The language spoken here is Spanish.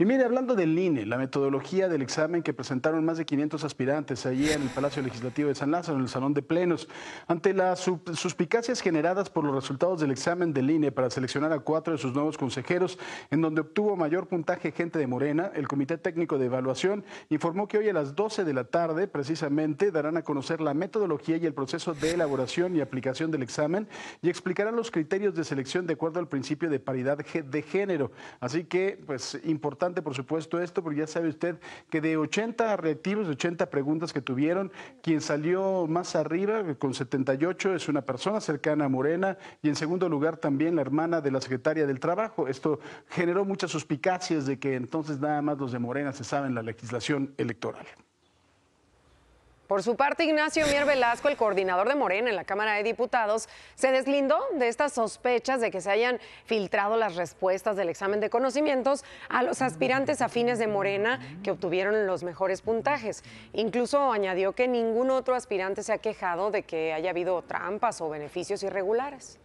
Y mire, hablando del INE, la metodología del examen que presentaron más de 500 aspirantes allí en el Palacio Legislativo de San Lázaro, en el Salón de Plenos, ante las suspicacias generadas por los resultados del examen del INE para seleccionar a cuatro de sus nuevos consejeros, en donde obtuvo mayor puntaje gente de Morena, el Comité Técnico de Evaluación informó que hoy a las 12 de la tarde, precisamente, darán a conocer la metodología y el proceso de elaboración y aplicación del examen y explicarán los criterios de selección de acuerdo al principio de paridad de género. Así que, pues, importante por supuesto, esto, porque ya sabe usted que de 80 reactivos, de 80 preguntas que tuvieron, quien salió más arriba, con 78, es una persona cercana a Morena, y en segundo lugar también la hermana de la secretaria del Trabajo. Esto generó muchas suspicacias de que entonces nada más los de Morena se saben la legislación electoral. Por su parte, Ignacio Mier Velasco, el coordinador de Morena en la Cámara de Diputados, se deslindó de estas sospechas de que se hayan filtrado las respuestas del examen de conocimientos a los aspirantes afines de Morena que obtuvieron los mejores puntajes. Incluso añadió que ningún otro aspirante se ha quejado de que haya habido trampas o beneficios irregulares.